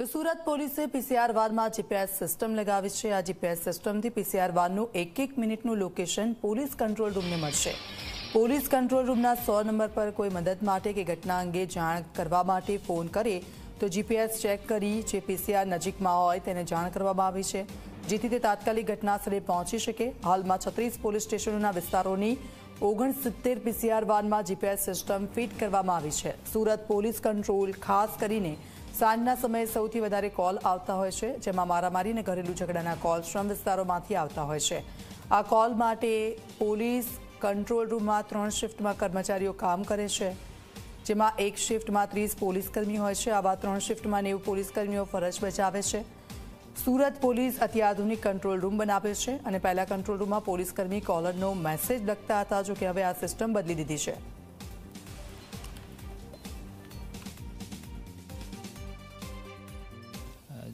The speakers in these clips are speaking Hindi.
તો સુરત પોલીસે પીસીઆર વાનમાં જીપીએસ સિસ્ટમ લગાવી છે. આ જીપીએસ સિસ્ટમથી પીસીઆર વાનનું એક એક મિનિટનું લોકેશન પોલીસ કંટ્રોલ રૂમને મળશે. પોલીસ કંટ્રોલ રૂમના સો નંબર પર કોઈ મદદ માટે કે ઘટના અંગે જાણ કરવા માટે ફોન કરે તો જીપીએસ ચેક કરી જે પીસીઆર નજીકમાં હોય તેને જાણ કરવામાં આવી છે. જેથી તે તાત્કાલિક ઘટનાસ્થળે પહોંચી શકે. હાલમાં છત્રીસ પોલીસ સ્ટેશનોના વિસ્તારોની ઓગણસિત્તેર પીસીઆર વાનમાં જીપીએસ સિસ્ટમ ફિટ કરવામાં આવી છે. સુરત પોલીસ કંટ્રોલ ખાસ કરીને સાંજના સમયે સૌથી વધારે કોલ આવતા હોય છે, જેમાં મારામારી અને ઘરેલુ ઝઘડાના કોલ શ્રમ વિસ્તારોમાંથી આવતા હોય છે. આ કોલ માટે પોલીસ કંટ્રોલ રૂમમાં ત્રણ શિફ્ટમાં કર્મચારીઓ કામ કરે છે. જેમાં એક શિફ્ટમાં ત્રીસ પોલીસકર્મી હોય છે, આવા ત્રણ શિફ્ટમાં નેવું પોલીસકર્મીઓ ફરજ બજાવે છે. સુરત પોલીસ અત્યાધુનિક કંટ્રોલ રૂમ બનાવે છે અને પહેલા કંટ્રોલ રૂમમાં પોલીસકર્મી કોલરનો મેસેજ લખતા હતા જો કે હવે આ સિસ્ટમ બદલી દીધી છે.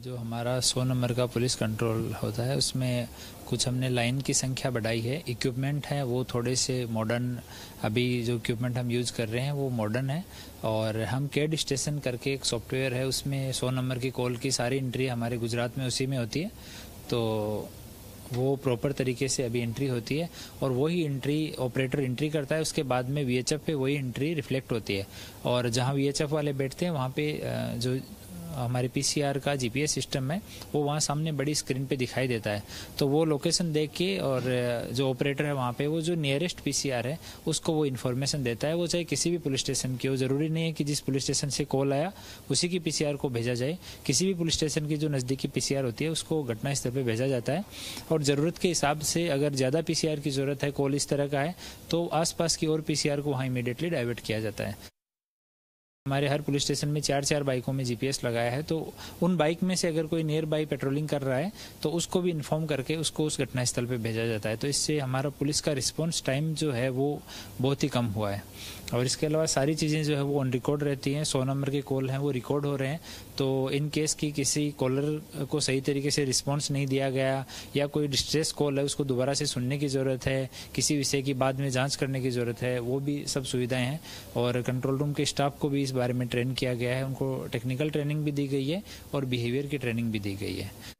जो हमारा सौ नंबर का पुलिस कंट्रोल होता है, उसमें कुछ हमने लाइन की संख्या बढ़ाई है। इक्विपमेंट है, वो थोड़े से मॉडर्न अभी जो इक्विपमेंट हम यूज़ कर रहे हैं, वो मॉडर्न है। और हम केड स्टेशन करके एक सॉफ्टवेयर है, उसमें सौ नंबर की कॉल की सारी एंट्री हमारे गुजरात में उसी में होती है। तो वो प्रॉपर तरीके से अभी एंट्री होती है और वही एंट्री ऑपरेटर एंट्री करता है, उसके बाद में VHF पे वही एंट्री रिफ्लेक्ट होती है। और जहाँ वी वाले बैठते हैं, वहाँ पे जो हमारे पीसीआर का जीपीएस सिस्टम है, वो वहाँ सामने बड़ी स्क्रीन पे दिखाई देता है। तो वो लोकेशन देख के और जो ऑपरेटर है वहाँ पे, वो जो नियरेस्ट पीसीआर है, उसको वो इन्फॉर्मेशन देता है। वो चाहे किसी भी पुलिस स्टेशन की हो, ज़रूरी नहीं है कि जिस पुलिस स्टेशन से कॉल आया, उसी की पीसीआर को भेजा जाए। किसी भी पुलिस स्टेशन की जो नज़दीकी पीसीआर होती है, उसको घटनास्थल पर भेजा जाता है। और ज़रूरत के हिसाब से अगर ज़्यादा पीसीआर की ज़रूरत है कॉल इस तरह का है तो आसपास की और पीसीआर को वहाँ इमीडिएटली डाइवर्ट किया जाता है। हमारे हर पुलिस स्टेशन में चार चार बाइकों में जीपीएस लगाया है तो उन बाइक में से अगर कोई नियर बाई पेट्रोलिंग कर रहा है तो उसको भी इन्फॉर्म करके उसको उस घटनास्थल पर भेजा जाता है। तो इससे हमारा पुलिस का रिस्पॉन्स टाइम जो है, वो बहुत ही कम हुआ है। और इसके अलावा सारी चीज़ें जो है, वो ऑन रिकॉर्ड रहती हैं। सौ नंबर के कॉल हैं, वो रिकॉर्ड हो रहे हैं। तो इन केस की किसी कॉलर को सही तरीके से रिस्पॉन्स नहीं दिया गया, या कोई डिस्ट्रेस कॉल है, उसको दोबारा से सुनने की ज़रूरत है, किसी विषय की बाद में जाँच करने की ज़रूरत है, वो भी सब सुविधाएँ हैं। और कंट्रोल रूम के स्टाफ को भी इस बारे में ट्रेन किया गया है, उनको टेक्निकल ट्रेनिंग भी दी गई है और बिहेवियर की ट्रेनिंग भी दी गई है।